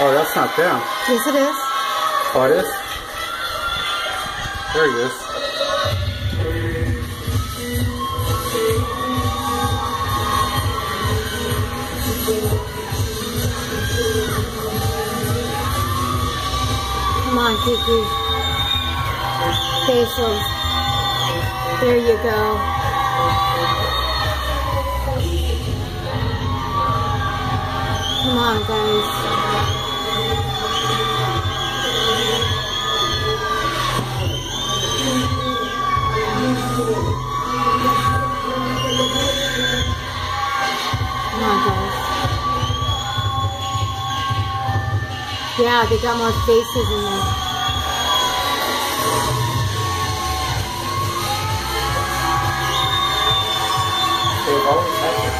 Oh, that's not them. Yes, it is. Oh, it is? There he is. Come on, Kiki. Facials. There you go. Come on, guys. Come on, guys. Yeah, they got more faces in there. They've always had it.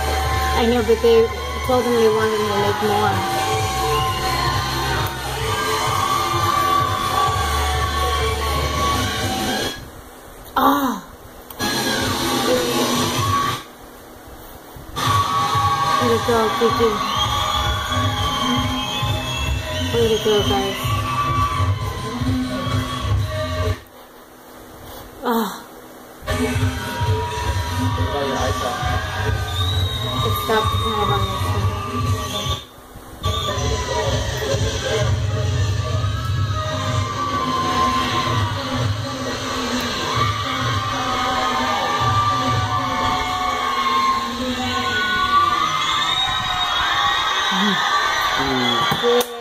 I know, but they told them they wanted to make more. Ah. Way to go, Kiki. Way to go, guys. Ah, They've got Mm. Mm.